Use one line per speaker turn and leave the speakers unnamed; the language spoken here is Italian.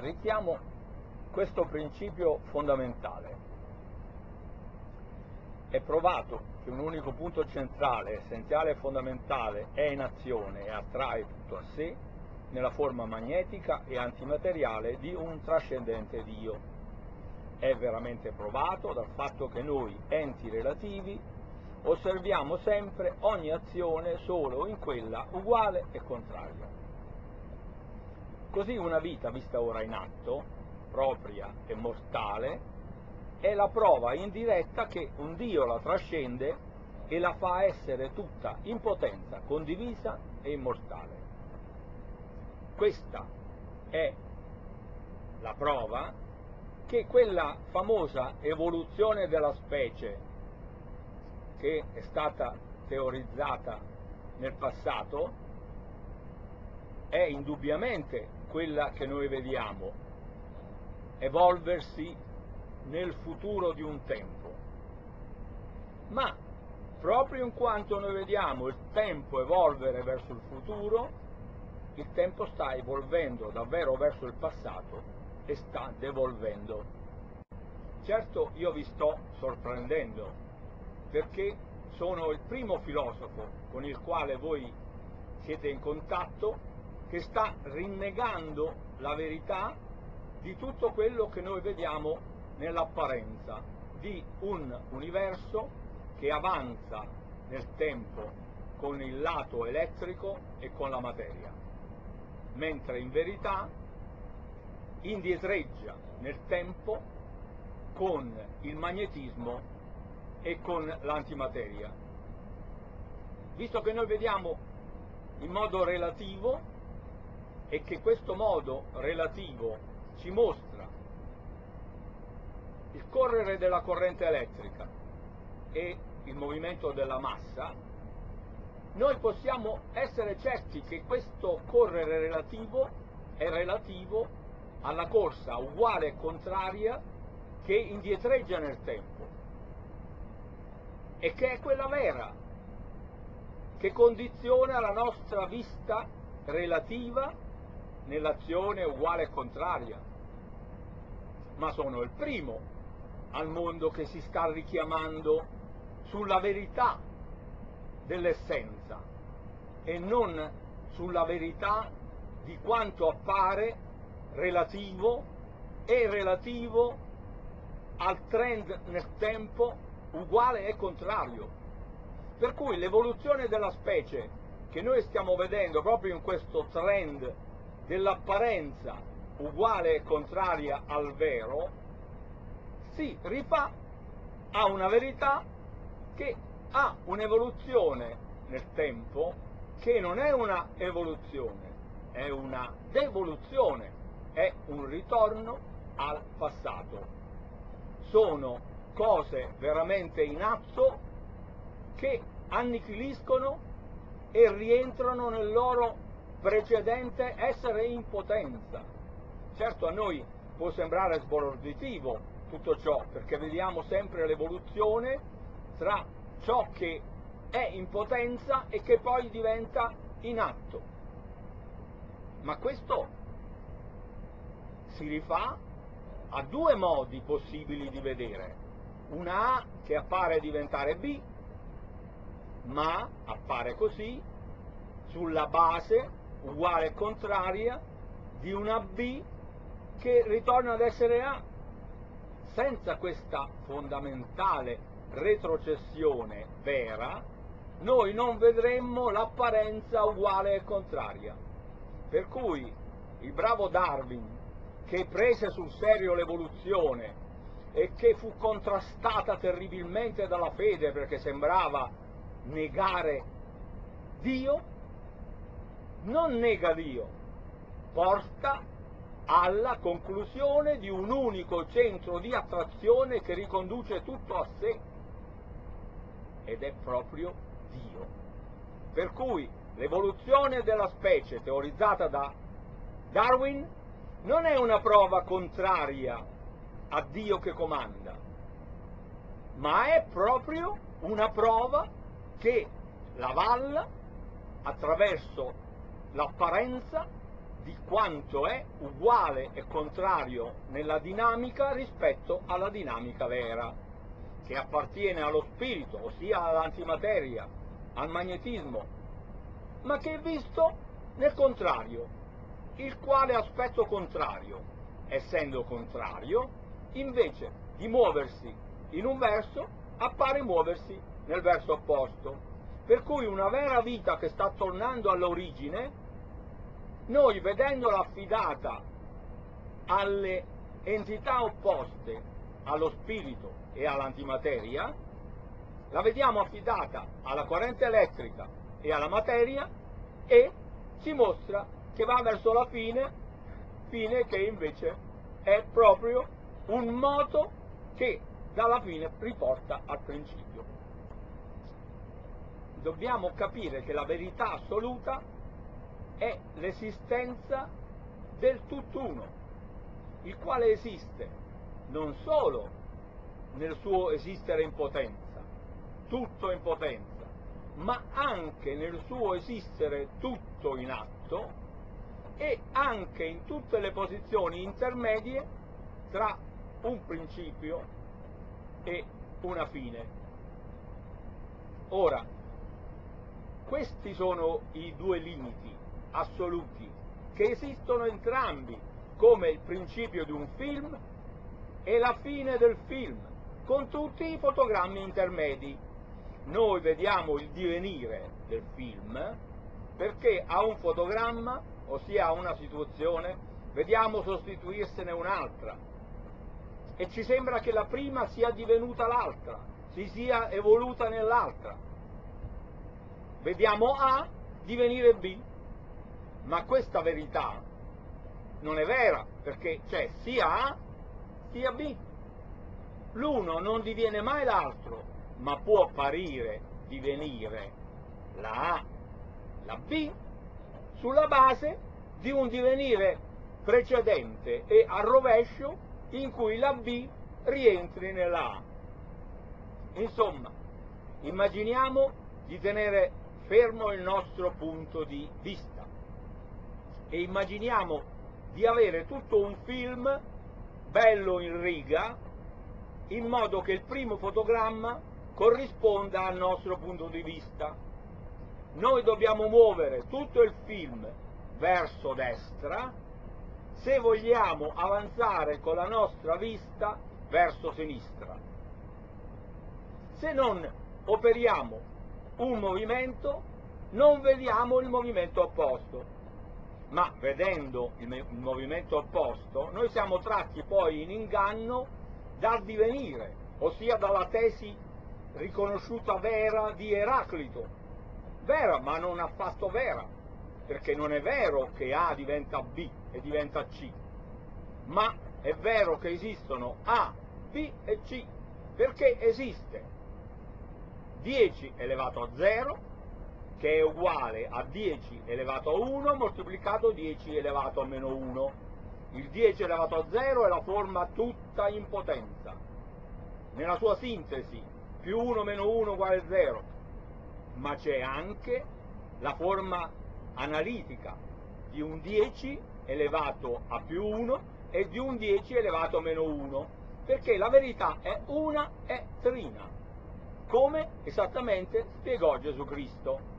richiamo questo principio fondamentale. È provato che un unico punto centrale, essenziale e fondamentale è in azione e attrae tutto a sé nella forma magnetica e antimateriale di un trascendente Dio. È veramente provato dal fatto che noi, enti relativi, osserviamo sempre ogni azione solo in quella uguale e contraria. Così una vita vista ora in atto, propria e mortale, è la prova indiretta che un Dio la trascende e la fa essere tutta in potenza, condivisa e immortale. Questa è la prova che quella famosa evoluzione della specie che è stata teorizzata nel passato è indubbiamente quella che noi vediamo evolversi nel futuro di un tempo. Ma proprio in quanto noi vediamo il tempo evolvere verso il futuro, il tempo sta evolvendo davvero verso il passato e sta devolvendo. Certo io vi sto sorprendendo perché sono il primo filosofo con il quale voi siete in contatto che sta rinnegando la verità di tutto quello che noi vediamo nell'apparenza di un universo che avanza nel tempo con il lato elettrico e con la materia, mentre in verità indietreggia nel tempo con il magnetismo e con l'antimateria. Visto che noi vediamo in modo relativo e che questo modo relativo ci mostra il correre della corrente elettrica e il movimento della massa, noi possiamo essere certi che questo correre relativo è relativo alla corsa uguale e contraria che indietreggia nel tempo e che è quella vera, che condiziona la nostra vista relativa nell'azione uguale e contraria. Ma sono il primo al mondo che si sta richiamando sulla verità dell'essenza e non sulla verità di quanto appare relativo e relativo al trend nel tempo uguale e contrario. Per cui l'evoluzione della specie che noi stiamo vedendo proprio in questo trend dell'apparenza uguale e contraria al vero, si rifà a una verità che ha un'evoluzione nel tempo che non è una evoluzione, è una devoluzione, è un ritorno al passato. Sono cose veramente in atto che annichiliscono e rientrano nel loro precedente essere in potenza. Certo a noi può sembrare sbalorditivo tutto ciò, perché vediamo sempre l'evoluzione tra ciò che è in potenza e che poi diventa in atto. Ma questo si rifà a due modi possibili di vedere una A che appare diventare B, ma appare così sulla base uguale e contraria di una B che ritorna ad essere A. Senza questa fondamentale retrocessione vera, noi non vedremmo l'apparenza uguale e contraria. Per cui il bravo Darwin, che prese sul serio l'evoluzione e che fu contrastata terribilmente dalla fede perché sembrava negare Dio, non nega Dio, porta alla conclusione di un unico centro di attrazione che riconduce tutto a sé ed è proprio Dio. Per cui l'evoluzione della specie teorizzata da Darwin non è una prova contraria a Dio che comanda, ma è proprio una prova che la valla attraverso l'apparenza di quanto è uguale e contrario nella dinamica rispetto alla dinamica vera, che appartiene allo spirito, ossia all'antimateria, al magnetismo, ma che è visto nel contrario, il quale aspetto contrario, essendo contrario, invece di muoversi in un verso, appare muoversi nel verso opposto. Per cui una vera vita che sta tornando all'origine, noi vedendola affidata alle entità opposte, allo spirito e all'antimateria, la vediamo affidata alla corrente elettrica e alla materia e ci mostra che va verso la fine, fine che invece è proprio un moto che dalla fine riporta al principio. Dobbiamo capire che la verità assoluta è l'esistenza del tutt'uno, il quale esiste non solo nel suo esistere in potenza, tutto in potenza, ma anche nel suo esistere tutto in atto e anche in tutte le posizioni intermedie tra un principio e una fine. Ora, questi sono i due limiti assoluti che esistono entrambi, come il principio di un film e la fine del film, con tutti i fotogrammi intermedi. Noi vediamo il divenire del film perché a un fotogramma, ossia a una situazione, vediamo sostituirsene un'altra e ci sembra che la prima sia divenuta l'altra, si sia evoluta nell'altra vediamo A divenire B, ma questa verità non è vera, perché c'è sia A sia B. L'uno non diviene mai l'altro, ma può apparire divenire la A, la B, sulla base di un divenire precedente e a rovescio in cui la B rientri nella A. Insomma, immaginiamo di tenere fermo il nostro punto di vista e immaginiamo di avere tutto un film bello in riga in modo che il primo fotogramma corrisponda al nostro punto di vista. Noi dobbiamo muovere tutto il film verso destra se vogliamo avanzare con la nostra vista verso sinistra. Se non operiamo un movimento, non vediamo il movimento opposto. Ma vedendo il, il movimento opposto, noi siamo tratti poi in inganno dal divenire, ossia dalla tesi riconosciuta vera di Eraclito. Vera, ma non affatto vera, perché non è vero che A diventa B e diventa C, ma è vero che esistono A, B e C, perché esiste 10 elevato a 0 che è uguale a 10 elevato a 1 moltiplicato 10 elevato a meno 1. Il 10 elevato a 0 è la forma tutta in potenza. Nella sua sintesi, più 1 meno 1 uguale 0, ma c'è anche la forma analitica di un 10 elevato a più 1 e di un 10 elevato a meno 1, perché la verità è una e trina come esattamente spiegò Gesù Cristo.